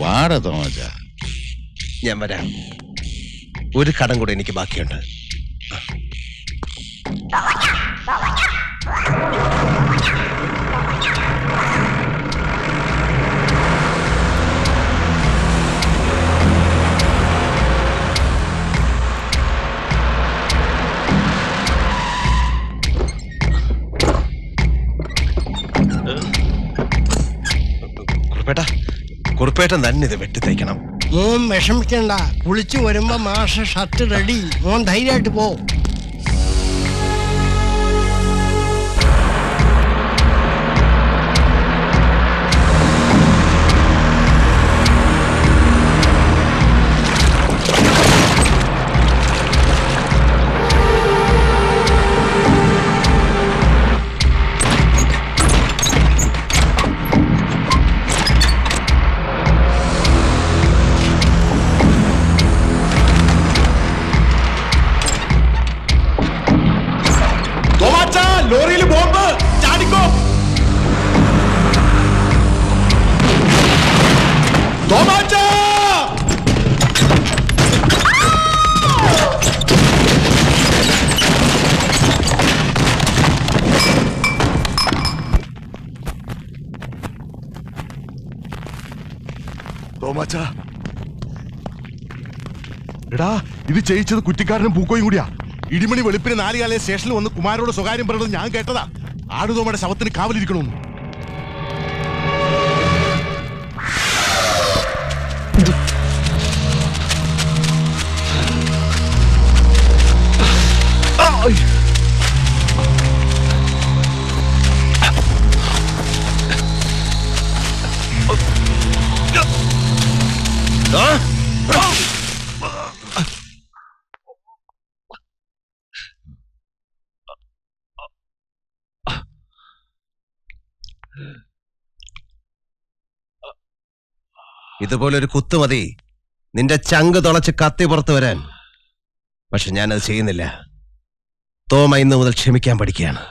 വാട തോമച്ച. ഞാൻ വരാം. ഒരു കടം കൂടെ എനിക്ക് ബാക്കിയുണ്ട്. കുറുപ്പേട്ടൻ തന്നെ ഇത് വെട്ടിത്തയ്ക്കണം മോൻ വിഷമിക്കണ്ട. കുളിച്ചു വരുമ്പോ മാഷ ഷർട്ട് റെഡി മോൻ ധൈര്യമായിട്ട് പോ. എടാ ഇത് ചെയ്യിച്ചത് കുറ്റിക്കാരനും പൂക്കോയും കൂടിയാ. ഇടിമണി വെളുപ്പിന് നാലുകാലേ സ്റ്റേഷനിൽ വന്ന് കുമാരോട് സ്വകാര്യം പറഞ്ഞത് ഞാൻ കേട്ടതാ. ആടുതോമയുടെ ശവത്തിന് കാവലിരിക്കണമെന്ന് ഇതുപോലൊരു കുത്തു മതി. നിന്റെ ചങ്ക് തുളച്ച് കത്തി പുറത്തു വരാൻ. പക്ഷെ ഞാനത് ചെയ്യുന്നില്ല. തോമ ഇന്ന് മുതൽ ക്ഷമിക്കാൻ പഠിക്കുകയാണ്.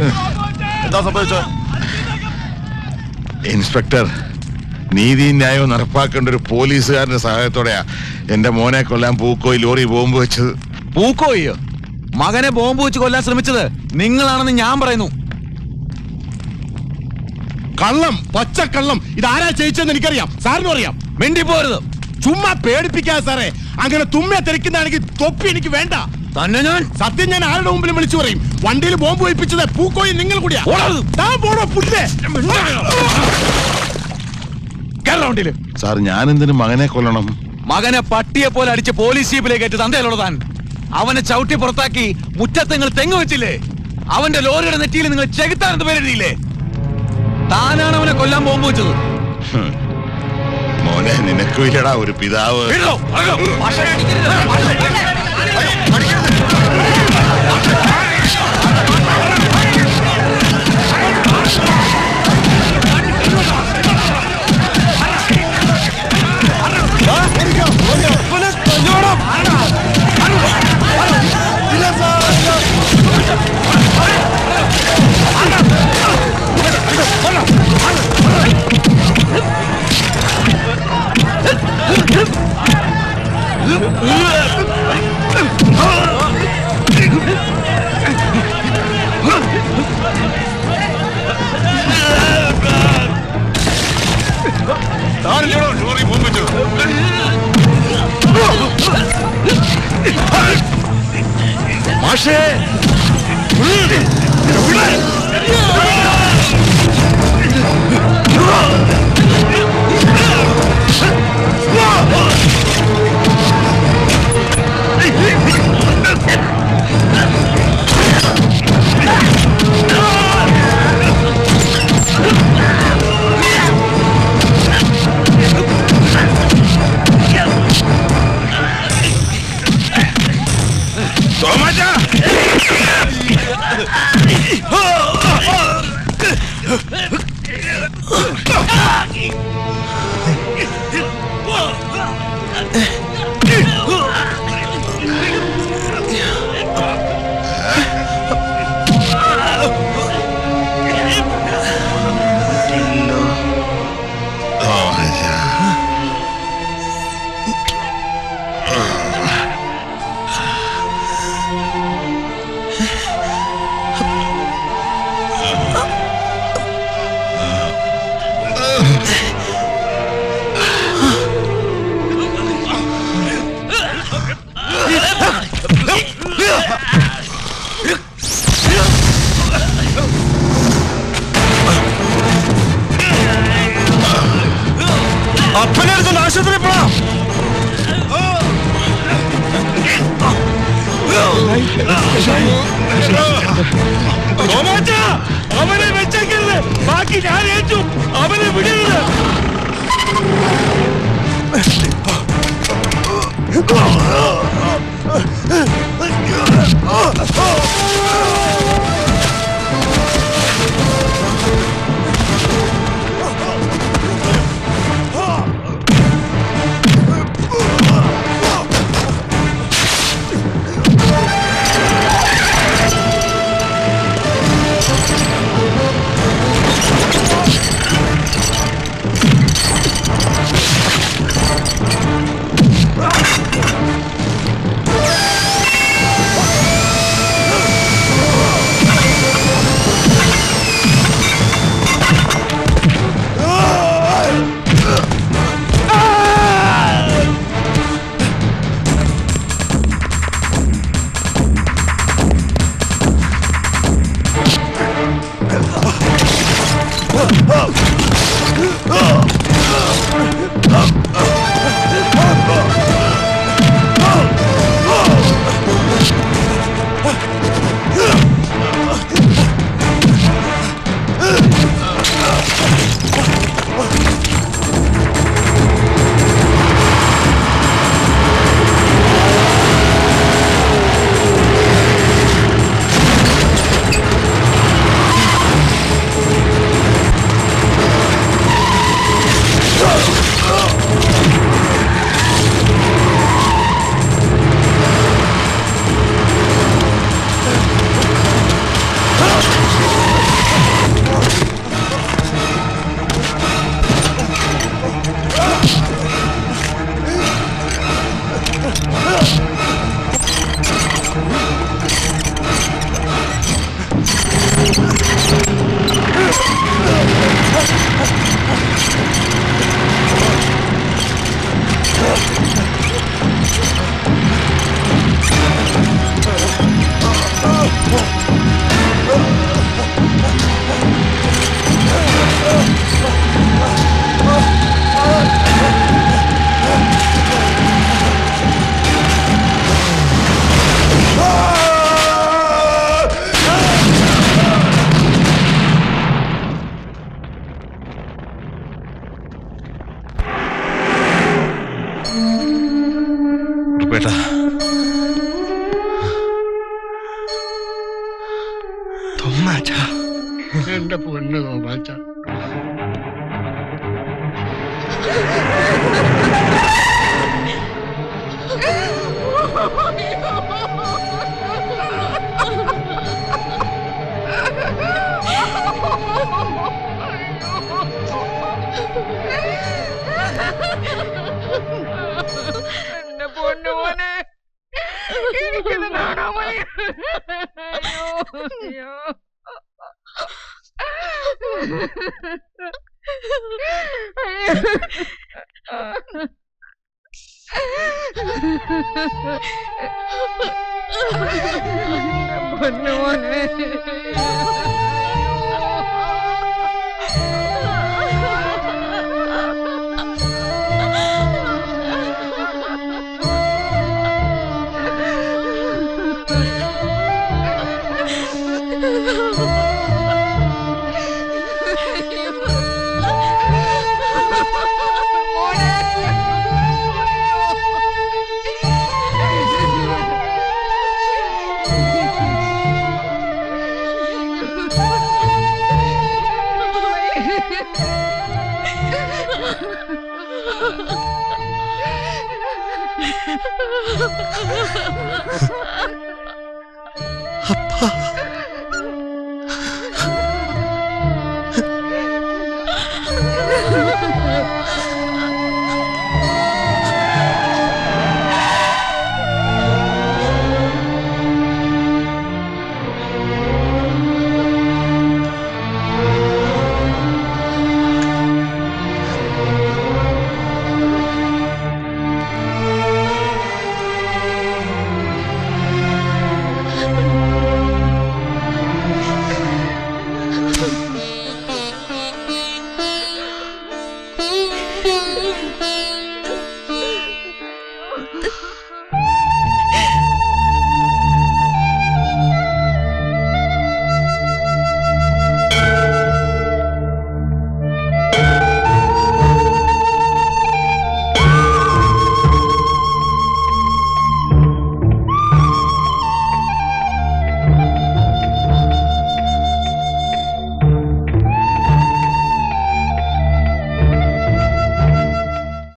എന്താ സംഭവിച്ച ഇൻസ്പെക്ടർ നീതി ന്യായവും നടപ്പാക്കേണ്ട ഒരു പോലീസുകാരന്റെ സഹായത്തോടെയാ എന്റെ മോനെ കൊല്ലാൻ പൂക്കോയി ലോറി ബോംബ് വെച്ചത്. പൂക്കോയിയോ? മകനെ ബോംബ് വെച്ച് കൊല്ലാൻ ശ്രമിച്ചത് നിങ്ങളാണെന്ന് ഞാൻ പറയുന്നു. കള്ളം പച്ചക്കള്ളം ഇതാരാ ചെയ്യിച്ചെന്ന് എനിക്കറിയാം. സാറിനും അറിയാം. മിണ്ടി പോരുത് ചുമ്മാ പേടിപ്പിക്കാ സാറേ അങ്ങനെ തുമ്മ തെറിക്കുന്നതാണെങ്കിൽ തൊപ്പി എനിക്ക് വേണ്ട. തന്നെ ഞാൻ സത്യം ഞാൻ ആരുടെ മുമ്പിൽ വിളിച്ചു പറയും? വണ്ടിയിൽ ബോംബ് വഹിപ്പിച്ചത് പൂക്കോയി നിങ്ങൾ കൂടിയാ. സാർ ഞാൻ എന്തിനു മകനെ കൊല്ലണം? മകനെ പട്ടിയെ പോലെ അടിച്ച് പോലീസ് ജീപ്പിലേക്ക് ഏറ്റ് തന്തയിലുള്ള താൻ? അവനെ ചവിട്ടി പുറത്താക്കി മുറ്റത്ത് നിങ്ങൾ തെങ്ങ് വെച്ചില്ലേ? അവന്റെ ലോറിയുടെ നെറ്റിയിൽ നിങ്ങൾ ചെകുത്താൻ എന്ന് പേരെഴുതിയില്ലേ? താനാണ് അവനെ കൊല്ലാൻ ബോംബ് വെച്ചത്. മോനെ നിനക്കുടാ ഇല്ലടാ ഒരു പിതാവ്. அடிக்கிறது Ah! അവനെ വെച്ചേക്കരുത് ബാക്കി ഞാൻ ഏറ്റു അവനെ വിടരുത് തൊമ്മാച്ച. എന്റെ പൊന്ന് തോമാച്ച എന്റെ പൊന്നുമോനെ എനിക്കിത് കാണാൻ भगवान